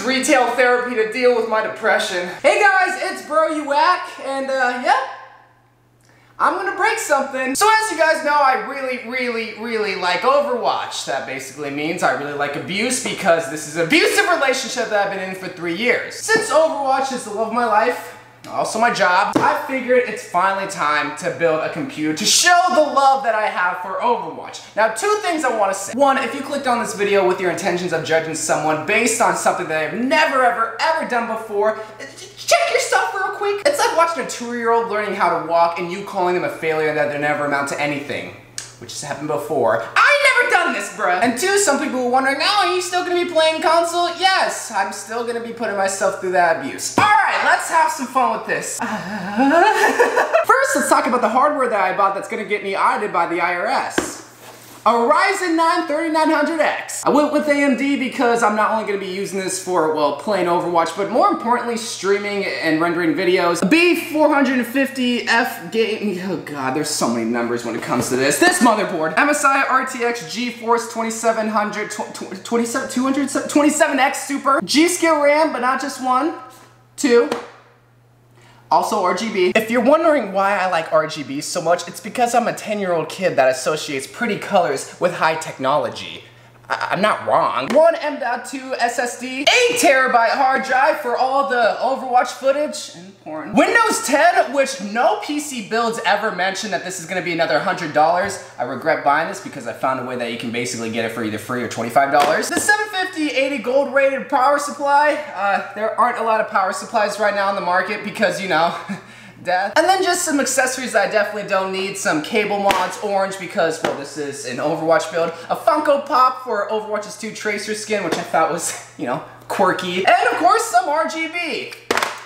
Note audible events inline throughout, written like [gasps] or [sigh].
use retail therapy to deal with my depression. Hey guys, it's Bro You Wack, and uh, yeah, I'm gonna break something. So as you guys know, I really, really, really like Overwatch. That basically means I really like abuse because this is an abusive relationship that I've been in for three years. Since Overwatch is the love of my life, also my job, I figured it's finally time to build a computer to show the love that I have for Overwatch. Now, two things I want to say. One, if you clicked on this video with your intentions of judging someone based on something that I've never, ever, ever done before, check yourself real quick. It's like watching a two-year-old learning how to walk and you calling them a failure that they never amount to anything, which has happened before. I done this, bruh. And two, some people were wondering, oh, are you still gonna be playing console? Yes, I'm still gonna be putting myself through that abuse. All right, let's have some fun with this. [laughs] First, let's talk about the hardware that I bought that's gonna get me audited by the IRS a Ryzen 9 3900X. I went with AMD because I'm not only going to be using this for, well, playing Overwatch, but more importantly, streaming and rendering videos. A B450F game, oh god, there's so many numbers when it comes to this. This motherboard, MSI RTX GeForce 2700, 27, 200, 27X Super, G-Skill RAM, but not just one, two, also RGB. If you're wondering why I like RGB so much, it's because I'm a 10 year old kid that associates pretty colors with high technology. I am not wrong. One M.2 SSD, 8 terabyte hard drive for all the Overwatch footage and porn. Windows 10, which no PC builds ever mention that this is gonna be another $100. I regret buying this because I found a way that you can basically get it for either free or $25. The 750 80 gold rated power supply, uh, there aren't a lot of power supplies right now on the market because, you know, [laughs] death. And then just some accessories I definitely don't need. Some cable mods, orange because, well, this is an Overwatch build. A Funko Pop for Overwatch's 2 Tracer skin, which I thought was, [laughs] you know, quirky. And of course, some RGB.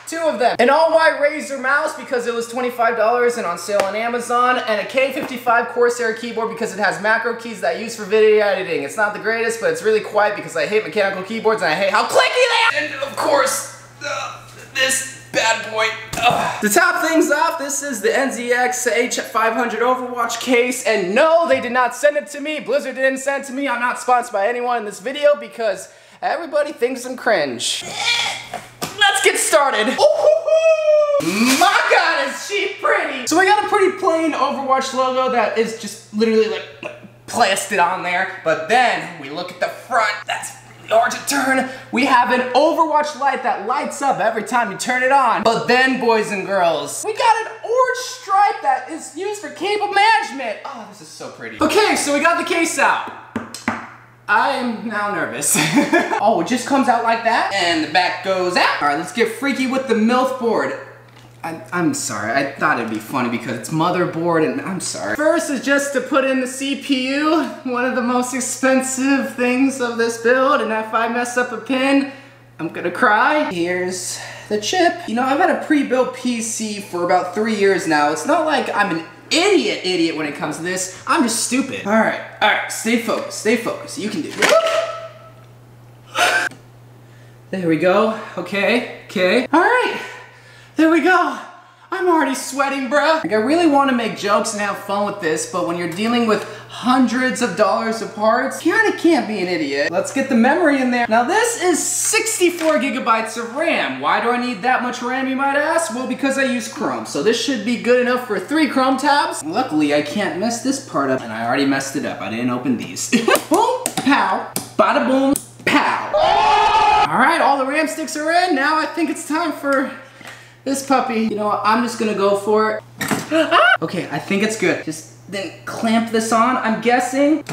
Two of them. An all-white Razer mouse because it was $25 and on sale on Amazon. And a K55 Corsair keyboard because it has macro keys that I use for video editing. It's not the greatest, but it's really quiet because I hate mechanical keyboards and I hate how clicky they are. And of course, uh, this bad boy. Ugh. To top things off, this is the NZXT H500 Overwatch case, and no, they did not send it to me. Blizzard didn't send it to me. I'm not sponsored by anyone in this video because everybody thinks I'm cringe. Let's get started. My god, is she pretty! So we got a pretty plain Overwatch logo that is just literally like plastered on there, but then we look at the front, that's or to turn, we have an Overwatch light that lights up every time you turn it on. But then, boys and girls, we got an orange stripe that is used for cable management. Oh, this is so pretty. Okay, so we got the case out. I am now nervous. [laughs] oh, it just comes out like that, and the back goes out. All right, let's get freaky with the MILF board. I, am sorry, I thought it'd be funny because it's motherboard and I'm sorry. First is just to put in the CPU, one of the most expensive things of this build, and if I mess up a pin, I'm gonna cry. Here's the chip. You know, I've had a pre-built PC for about three years now. It's not like I'm an idiot idiot when it comes to this. I'm just stupid. All right, all right, stay focused, stay focused. You can do it. There we go, okay, okay. All right. There we go. I'm already sweating, bruh. Like, I really want to make jokes and have fun with this, but when you're dealing with hundreds of dollars of parts, you kinda can't be an idiot. Let's get the memory in there. Now this is 64 gigabytes of RAM. Why do I need that much RAM, you might ask? Well, because I use Chrome. So this should be good enough for three Chrome tabs. Luckily, I can't mess this part up, and I already messed it up. I didn't open these. [laughs] boom, pow, bada boom, pow. All right, all the RAM sticks are in. Now I think it's time for this puppy, you know what, I'm just gonna go for it. [gasps] okay, I think it's good. Just then clamp this on, I'm guessing.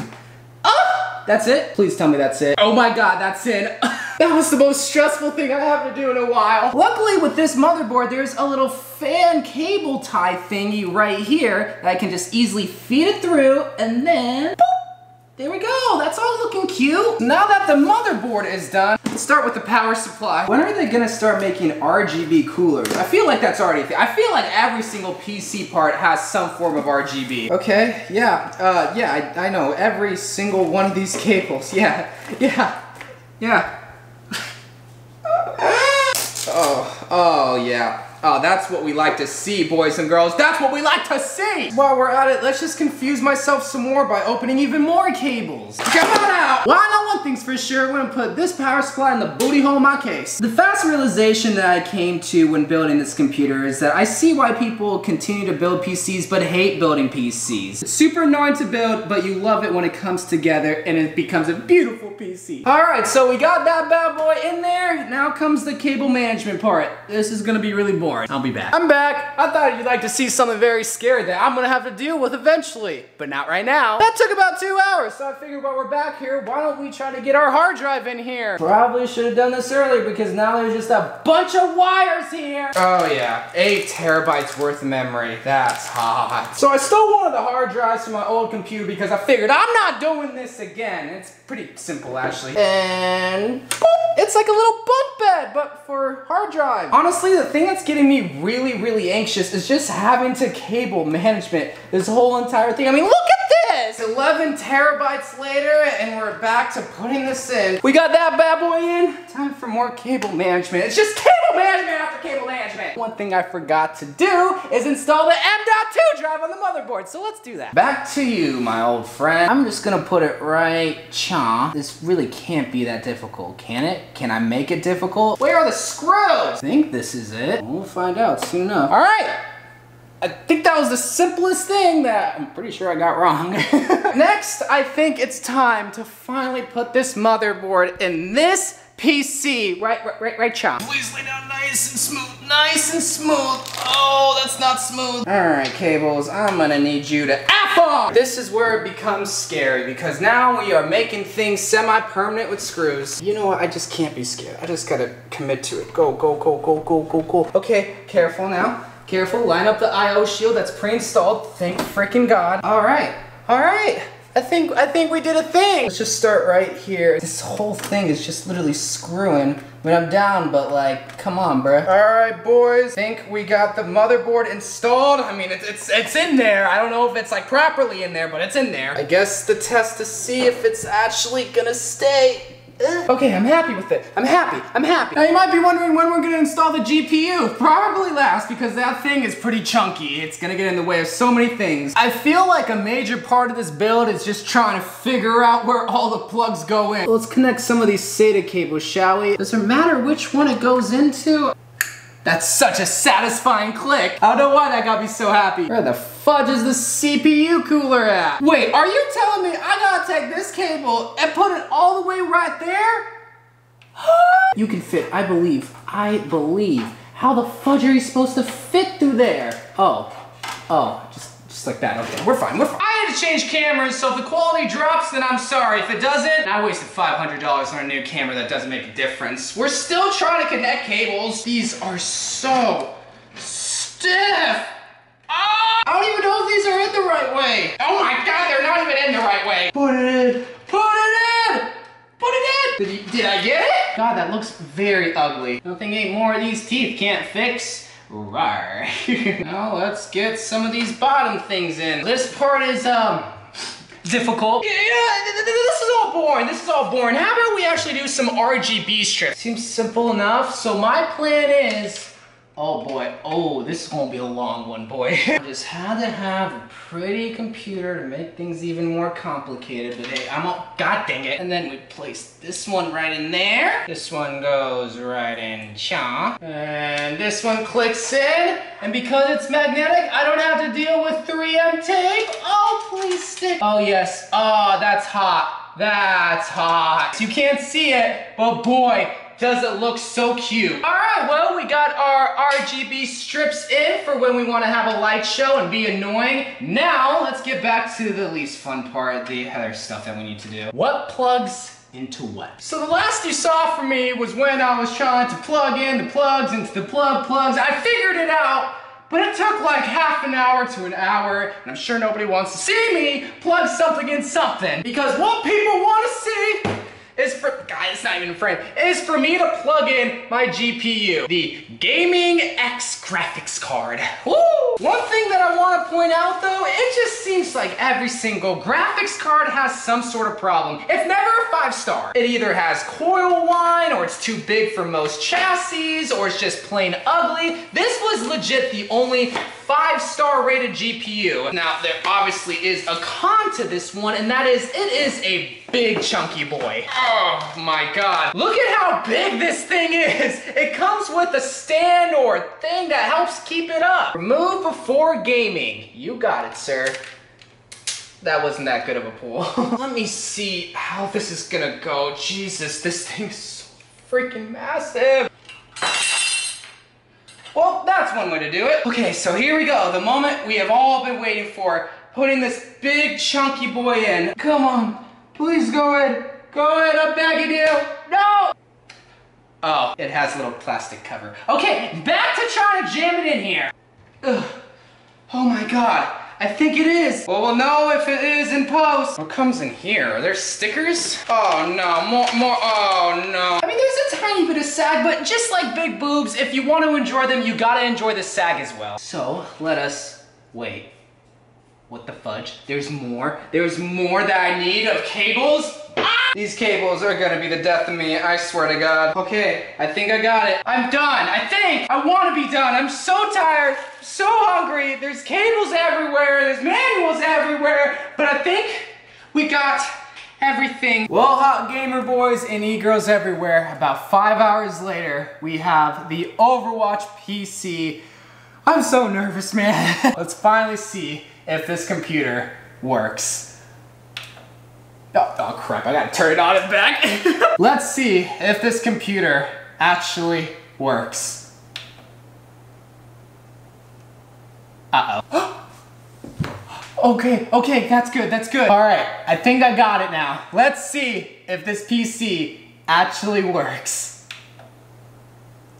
Oh, that's it? Please tell me that's it. Oh my God, that's it. [laughs] that was the most stressful thing I have to do in a while. Luckily with this motherboard, there's a little fan cable tie thingy right here that I can just easily feed it through and then boop, there we go, that's all looking cute. Now that the motherboard is done, let's start with the power supply. When are they gonna start making RGB coolers? I feel like that's already, I feel like every single PC part has some form of RGB. Okay, yeah, uh, yeah, I, I know, every single one of these cables, [laughs] yeah, yeah, yeah. [laughs] oh, oh yeah. Oh, that's what we like to see, boys and girls. That's what we like to see! While we're at it, let's just confuse myself some more by opening even more cables. Come on out! Well, I know one thing's for sure. We're gonna put this power supply in the booty hole of my case. The fast realization that I came to when building this computer is that I see why people continue to build PCs but hate building PCs. It's super annoying to build, but you love it when it comes together and it becomes a beautiful PC. All right, so we got that bad boy in there. Now comes the cable management part. This is gonna be really boring. I'll be back. I'm back. I thought you'd like to see something very scary that I'm gonna have to deal with eventually, but not right now. That took about two hours, so I figured while we're back here, why don't we try to get our hard drive in here? Probably should have done this earlier because now there's just a bunch of wires here. Oh yeah, eight terabytes worth of memory. That's hot. So I stole one of the hard drives from my old computer because I figured I'm not doing this again. It's pretty simple actually. And it's like a little bunk bed, but for hard drive. Honestly, the thing that's getting me really, really anxious is just having to cable management this whole entire thing. I mean, look at this! 11 terabytes later, and we're back to putting this in. We got that bad boy in. Time for more cable management. It's just cable management after cable management. One thing I forgot to do is install the M.2 drive on the motherboard, so let's do that. Back to you, my old friend. I'm just gonna put it right cha. This really can't be that difficult, can it? Can I make it difficult? Where are the screws? I think this is it. We'll find out soon enough. All right. I think that was the simplest thing that I'm pretty sure I got wrong. [laughs] Next, I think it's time to finally put this motherboard in this PC. Right, right, right, right, chop. Please lay down nice and smooth, nice and smooth. Oh, that's not smooth. All right, cables, I'm gonna need you to F off. This is where it becomes scary because now we are making things semi-permanent with screws. You know what, I just can't be scared. I just gotta commit to it. Go, go, go, go, go, go, go. Okay, careful now. Careful, line up the I.O. shield that's pre-installed. Thank freaking God. All right, all right. I think I think we did a thing. Let's just start right here. This whole thing is just literally screwing. I mean, I'm down, but like, come on, bruh. All right, boys. Think we got the motherboard installed. I mean, it's, it's, it's in there. I don't know if it's like properly in there, but it's in there. I guess the test to see if it's actually gonna stay Okay, I'm happy with it. I'm happy. I'm happy. Now you might be wondering when we're gonna install the GPU. Probably last because that thing is pretty chunky. It's gonna get in the way of so many things. I feel like a major part of this build is just trying to figure out where all the plugs go in. Let's connect some of these SATA cables, shall we? Does it matter which one it goes into? That's such a satisfying click. I don't know why that got me so happy. Where the fudge is the CPU cooler at? Wait, are you telling me I gotta take this cable and put it all the way right there? [gasps] you can fit, I believe. I believe. How the fudge are you supposed to fit through there? Oh, oh, just just like that, okay, we're fine, we're fine. I had to change cameras, so if the quality drops, then I'm sorry. If it doesn't, I wasted $500 on a new camera that doesn't make a difference. We're still trying to connect cables. These are so stiff. I don't even know if these are in the right way. Oh my God, they're not even in the right way. Put it in, put it in. Put it in! Did, did I get it? God, that looks very ugly. Nothing ain't more of these teeth can't fix. Rar. [laughs] now let's get some of these bottom things in. This part is, um, difficult. Yeah, this is all boring. This is all boring. How about we actually do some RGB strips? Seems simple enough. So my plan is Oh boy, oh, this is gonna be a long one, boy. [laughs] I just had to have a pretty computer to make things even more complicated, but hey, I'm all, god dang it. And then we place this one right in there. This one goes right in cha. And this one clicks in. And because it's magnetic, I don't have to deal with 3M tape. Oh, please stick. Oh yes, oh, that's hot. That's hot. You can't see it, but boy, does it look so cute. All right, well, we got our RGB strips in for when we want to have a light show and be annoying. Now, let's get back to the least fun part, the other stuff that we need to do. What plugs into what. So the last you saw from me was when I was trying to plug in the plugs into the plug plugs. I figured it out, but it took like half an hour to an hour, and I'm sure nobody wants to see me plug something in something. Because what people want to see is for, God, it's not even a frame, is for me to plug in my GPU, the Gaming X graphics card. Woo! One thing that I want to point out though, it just seems like every single graphics card has some sort of problem. It's never a five star. It either has coil whine or it's too big for most chassis, or it's just plain ugly. This was legit the only five star rated GPU. Now there obviously is a con to this one and that is it is a big chunky boy. Oh my god. Look at how big this thing is. It comes with a stand or thing that helps keep it up. Remove before gaming. You got it, sir. That wasn't that good of a pull. [laughs] Let me see how this is gonna go. Jesus, this thing is so freaking massive. Well, that's one way to do it. Okay, so here we go. The moment we have all been waiting for. Putting this big chunky boy in. Come on, please go in. Go in, I'm begging you. No! Oh, it has a little plastic cover. Okay, back to trying to jam it in here. Ugh. Oh my god. I think it is. Well, we'll know if it is in post. What comes in here? Are there stickers? Oh no, more, more, oh no. I mean, there's a tiny bit of sag, but just like big boobs, if you want to enjoy them, you gotta enjoy the sag as well. So, let us wait. What the fudge? There's more. There's more that I need of cables. These cables are gonna be the death of me, I swear to God. Okay, I think I got it. I'm done, I think. I wanna be done. I'm so tired, so hungry. There's cables everywhere, there's manuals everywhere, but I think we got everything. Well, hot gamer boys and e-girls everywhere, about five hours later, we have the Overwatch PC. I'm so nervous, man. [laughs] Let's finally see if this computer works. Oh, oh, crap, I gotta turn it on and back. [laughs] Let's see if this computer actually works. Uh-oh. [gasps] okay, okay, that's good, that's good. All right, I think I got it now. Let's see if this PC actually works.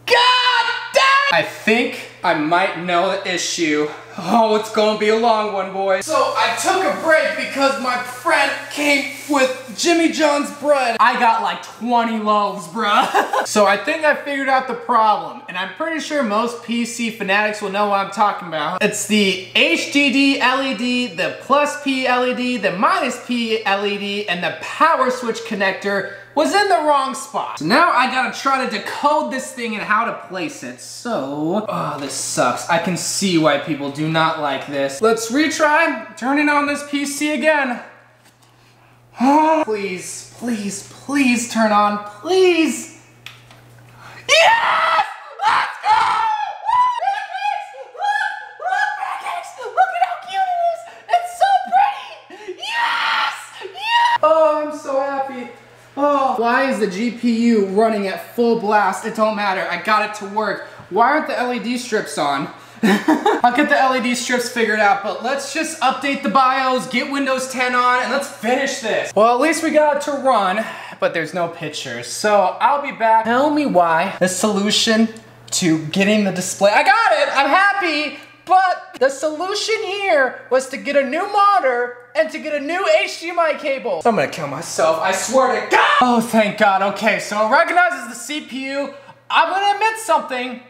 God damn! I think I might know the issue. Oh, it's gonna be a long one, boys. So I took a break because my friend came with Jimmy John's bread. I got like 20 loaves, bruh. [laughs] so I think I figured out the problem, and I'm pretty sure most PC fanatics will know what I'm talking about. It's the HDD LED, the plus P LED, the minus P LED, and the power switch connector was in the wrong spot. So now I gotta try to decode this thing and how to place it. So, oh, this sucks. I can see why people do not like this. Let's retry turning on this PC again. Oh, please, please, please turn on, please. Yes! Let's go! Oh, I'm so happy. Oh, why is the GPU running at full blast? It don't matter, I got it to work. Why aren't the LED strips on? [laughs] I'll get the LED strips figured out, but let's just update the BIOS, get Windows 10 on, and let's finish this. Well, at least we got to run, but there's no pictures. So I'll be back. Tell me why the solution to getting the display, I got it, I'm happy, but the solution here was to get a new monitor and to get a new HDMI cable. I'm gonna kill myself, I swear to God! Oh, thank God, okay, so it recognizes the CPU. I'm gonna admit something.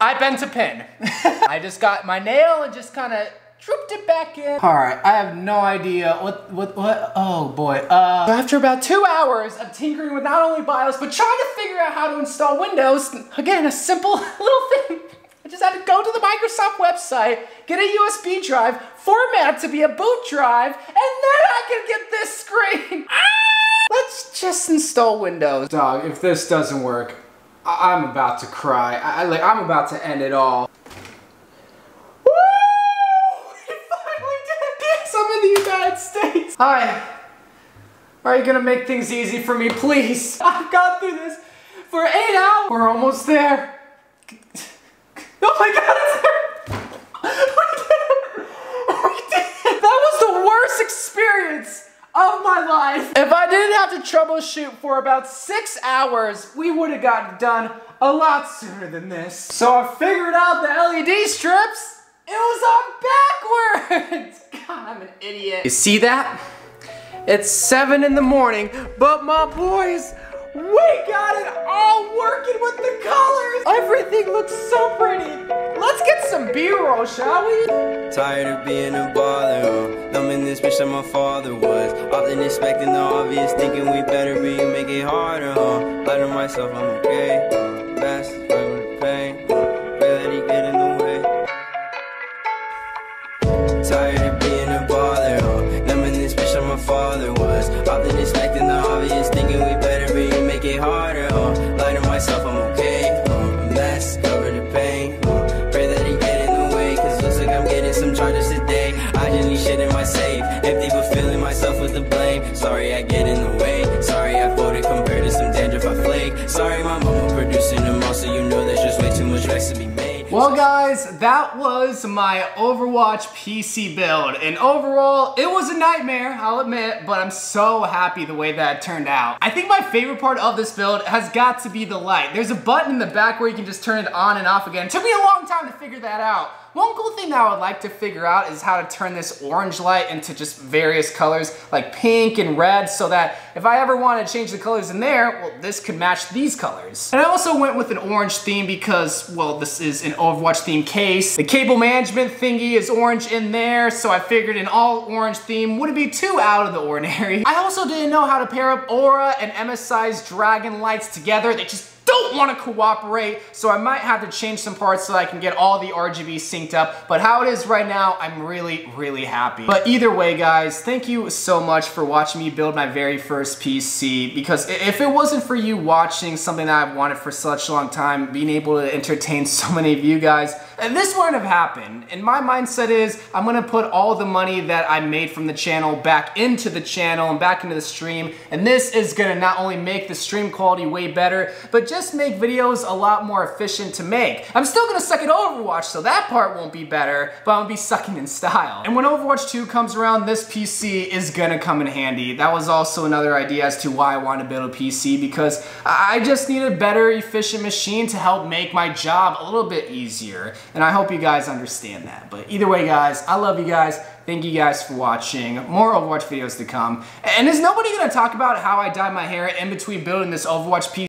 I bent a pin. [laughs] I just got my nail and just kind of drooped it back in. All right, I have no idea what, what, what, oh boy. Uh, after about two hours of tinkering with not only BIOS, but trying to figure out how to install Windows, again, a simple [laughs] little thing. I just had to go to the Microsoft website, get a USB drive, format to be a boot drive, and then I can get this screen. [laughs] Ah! Let's just install Windows. Dog, if this doesn't work, I am about to cry. I, I, like, I'm about to end it all. Woo! [laughs] We finally did! I'm in the United States. Hi. Are you gonna make things easy for me, please? [laughs] I've gone through this for eight hours. We're almost there. [laughs] Oh my god, That was the worst experience of my life. If I didn't have to troubleshoot for about six hours, we would have gotten done a lot sooner than this. So I figured out the LED strips. It was on backwards. [laughs] God, I'm an idiot. You see that? It's seven in the morning, but my boys we got it all working with the colors. Everything looks so pretty. Let's get some B-roll, shall we? Tired of being a bother, huh? Numbing this bitch that my father was. Often expecting the obvious, thinking we better, you make it harder, huh? Lie to myself, I'm okay. Best, fight with pain. Pray get in the way. Tired was my Overwatch PC build, and overall, it was a nightmare, I'll admit, but I'm so happy the way that turned out. I think my favorite part of this build has got to be the light. There's a button in the back where you can just turn it on and off again. It took me a long time to figure that out. One cool thing that I would like to figure out is how to turn this orange light into just various colors like pink and red so that if I ever want to change the colors in there, well, this could match these colors. And I also went with an orange theme because, well, this is an Overwatch theme case. The cable management thingy is orange in there, so I figured an all orange theme wouldn't be too out of the ordinary. [laughs] I also didn't know how to pair up Aura and MSI's Dragon Lights together. They just don't want to cooperate, so I might have to change some parts so I can get all the RGB synced up, but how it is right now, I'm really, really happy. But either way, guys, thank you so much for watching me build my very first PC, because if it wasn't for you watching something that I've wanted for such a long time, being able to entertain [laughs] so many of you guys, this wouldn't have happened. And my mindset is, I'm gonna put all the money that I made from the channel back into the channel and back into the stream, and this is gonna not only make the stream quality way better, but just make videos a lot more efficient to make. I'm still gonna suck at Overwatch, so that part won't be better, but I'm gonna be sucking in style. And when Overwatch 2 comes around, this PC is gonna come in handy. That was also another idea as to why I wanted to build a PC, because I just need a better, efficient machine to help make my job a little bit easier. And I hope you guys understand that. But either way, guys, I love you guys. Thank you guys for watching. More Overwatch videos to come. And is nobody gonna talk about how I dyed my hair in between building this Overwatch PC?